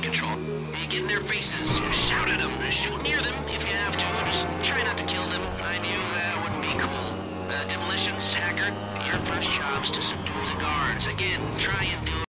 control. Get in their faces, shout at them, shoot near them if you have to. Just try not to kill them. I knew that wouldn't be cool. Uh, demolitions, Hacker, your first job's to subdue the guards. Again, try and